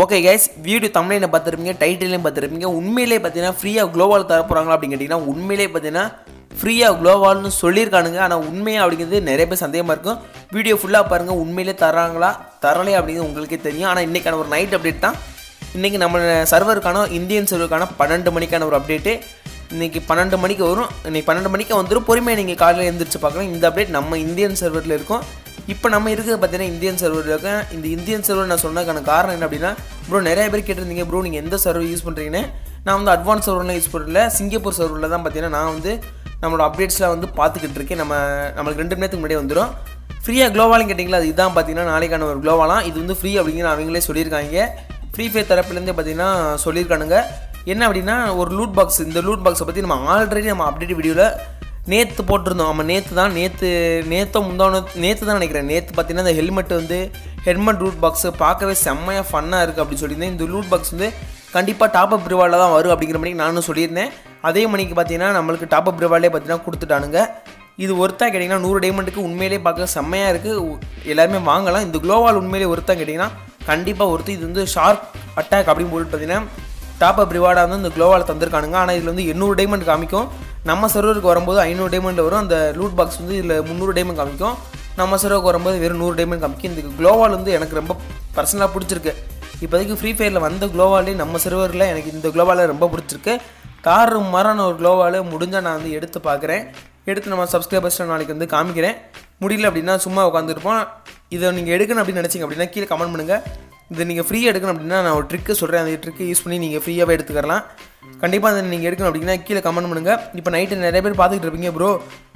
Okay guys video தமிழில் பார்த்துருப்பீங்க டைட்டிலையும் பார்த்துருப்பீங்க உண்மையிலே பார்த்தீங்கன்னா ஃப்ரீயாக குளோவால் தர போகிறாங்களா அப்படின்னு கேட்டிங்கன்னா உண்மையிலே பார்த்தீங்கன்னா ஃப்ரீயாக குளோவால்னு சொல்லியிருக்கானுங்க. ஆனால் உண்மையாக அப்படிங்கிறது நிறைய பேர் சந்தேகமாக இருக்கும். வீடியோ ஃபுல்லாக பாருங்கள் உண்மையிலே தராங்களா தரலையே அப்படிங்கிறது உங்களுக்கே தெரியும். ஆனால் இன்றைக்கான ஒரு நைட் அப்டேட் தான். இன்றைக்கி நம்ம சர்வருக்கான இந்தியன் சர்வருக்கான பன்னெண்டு மணிக்கான ஒரு அப்டேட்டு இன்றைக்கி பன்னெண்டு மணிக்கு வரும். இன்றைக்கி பன்னெண்டு மணிக்கு வந்துடும் பொறுமையாக நீங்கள் காலையில் எழுந்திரிச்சு பார்க்கலாம். இந்த அப்டேட் நம்ம இந்தியன் சர்வரில் இருக்கும். இப்போ நம்ம இருக்கிறது பார்த்தீங்கன்னா இந்தியன் சர்வர் இருக்கேன். இந்த இந்தியன் சர்வர் நான் சொன்னதுக்கான காரணம் என்ன அப்படின்னா ப்ரோ நிறைய பேர் கேட்டிருந்தீங்க ப்ரோ நீங்கள் எந்த சர்வர் யூஸ் பண்ணுறீங்கன்னு நான் வந்து அட்வான்ஸ் சர்வர்லாம் யூஸ் பண்ணல சிங்கப்பூர் சர்வரில் தான் பார்த்தீங்கன்னா நான் வந்து நம்மளோட அப்டேட்ஸ்லாம் வந்து பார்த்துக்கிட்டு இருக்கேன். நம்ம நம்மளுக்கு ரெண்டு மணி நேரத்துக்கு முன்னாடியே வந்துடும் ஃப்ரீயாக க்ளோவாலும் கேட்டிங்களா? அது இதான் பார்த்தீங்கன்னா நாளைக்கான ஒரு க்ளோவாலாம் இது வந்து ஃப்ரீ அப்படிங்கிற அவங்களே சொல்லியிருக்காங்க. ஃப்ரீ ஃபயர் தரப்புலேருந்தே பார்த்தீங்கன்னா சொல்லியிருக்கானுங்க. என்ன அப்படின்னா ஒரு லூட் பாக்ஸ் இந்த லூட் பாக்ஸை பற்றி நம்ம ஆல்ரெடி நம்ம அப்டேட் வீடியோவில் நேற்று போட்டிருந்தோம். ஆமாம் நேற்று தான் நேற்று நேற்றோ முந்தான நேற்று தான் நினைக்கிறேன். நேற்று பார்த்தீங்கன்னா இந்த ஹெல்மெட் வந்து ஹெல்மெட் லூட் பாக்ஸு பார்க்கவே செம்மையாக ஃபன்னாக இருக்குது அப்படி சொல்லியிருந்தேன். இந்த லூட் பாக்ஸ் வந்து கண்டிப்பாக டாப் அப் ரிவார்டில் தான் வரும் அப்படிங்கிற மணிக்கு நானும் சொல்லியிருந்தேன். அதே மணிக்கு பார்த்தீங்கன்னா நம்மளுக்கு டாப் அப் ரிவார்டே பார்த்தீங்கன்னா கொடுத்துட்டானுங்க. இது ஒருத்தா கேட்டிங்கன்னா நூறு டைமண்டுக்கு உண்மையிலே பார்க்க செம்மையாக இருக்குது எல்லாருமே வாங்கலாம். இந்த குளோவால் உண்மையிலே ஒருத்தா கேட்டிங்கன்னா கண்டிப்பாக ஒருத்தர் இது வந்து ஷார்ப் அட்டாக் அப்படின்னு போட்டு பார்த்தீங்கன்னா டாப் அப் ரிவார்டாக வந்து இந்த குளோவால் தந்திருக்கானுங்க. ஆனால் இதில் வந்து எண்ணூறு டைமண்ட் காமிக்கும். நம்ம சர்வருக்கு வரும்போது ஐநூறு டைமண்ட் வரும். அந்த லூட் பாக்ஸ் வந்து இதில் முந்நூறு டைமண்ட் காமிக்கும். நம்ம சர்வருக்கு வரும்போது வெறும் நூறு டைமண்ட் காமிக்கும். இந்த க்ளோவால் வந்து எனக்கு ரொம்ப பர்சனலாக பிடிச்சிருக்கு. இப்போதைக்கு ஃப்ரீ ஃபயரில் வந்த க்ளோவாலே நம்ம சர்வரில் எனக்கு இந்த க்ளோவாலே ரொம்ப பிடிச்சிருக்கு. தாறு மரான ஒரு க்ளோவால் முடிஞ்சால் நான் வந்து எடுத்து பார்க்குறேன். எடுத்து நம்ம சப்ஸ்கிரைபர்ஸ்ட்டு நாளைக்கு வந்து காமிக்கிறேன். முடியல அப்படின்னா சும்மா உட்காந்துருப்போம் இதை நீங்கள் எடுக்கணும் அப்படின்னு நினச்சிங்க அப்படின்னா கீழே கமெண்ட் பண்ணுங்கள் இதை நீங்கள் ஃப்ரீயாக எடுக்கணும் அப்படின்னா நான் ஒரு ட்ரிக்கு சொல்கிறேன் அந்த ட்ரிக்கு யூஸ் பண்ணி நீங்கள் ஃப்ரீயாகவே எடுத்துக்கலாம் கண்டிப்பாக அதை நீங்கள் எடுக்கணும் அப்படின்னா கீழே கமெண்ட் பண்ணுங்கள் இப்போ நைட்டு நிறைய பேர் பார்த்துக்கிட்டு இருப்பீங்க ப்ரோ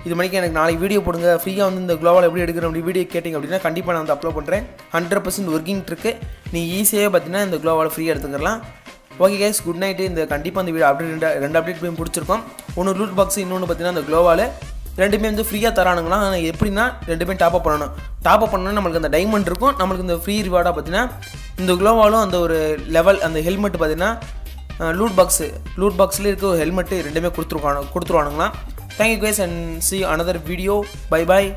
இது மணிக்கு எனக்கு நாளைக்கு வீடியோ போடுங்க. ஃப்ரீயாக வந்து இந்த குளோவால் எப்படி எடுக்கணும் அப்படி வீடியோ கேட்டிங்க அப்படின்னா கண்டிப்பாக நான் வந்து அப்லோட் பண்ணுறேன் ஹண்ட்ரட் பர்சன்ட் ஒர்க்கிங் ட்ரிக்கு நீங்கள் ஈஸியாக பார்த்தீங்கன்னா இந்த குளோவால் ஃப்ரீயாக எடுத்துக்கலாம் ஓகே கேஸ் குட் நைட்டு இந்த கண்டிப்பாக இந்த வீடியோ அப்டேட் ரெண்டு ரெண்டு அப்டேட் போய் பிடிச்சிருக்கோம் ஒன்று லூட் பாக்ஸ் இன்னொன்று பார்த்தீங்கன்னா அந்த குளோவால் ரெண்டுமே வந்து ஃப்ரீயாக தரானுங்களா ஆனால் எப்படின்னா ரெண்டுமே டாப் அப் பண்ணணும். டாப் அப் நம்மளுக்கு அந்த டைமண்ட் இருக்கும். நம்மளுக்கு இந்த ஃப்ரீ ரிவார்டாக பார்த்தீங்கன்னா இந்த குளோவாலும் அந்த ஒரு லெவல் அந்த ஹெல்மெட் பார்த்தீங்கன்னா லூட் பாக்ஸு லூட் பாக்ஸ்லேயே இருக்க ஒரு ஹெல்மெட்டு ரெண்டுமே கொடுத்துருவானு கொடுத்துருவானுங்களாம். Thank you guys and see another video bye bye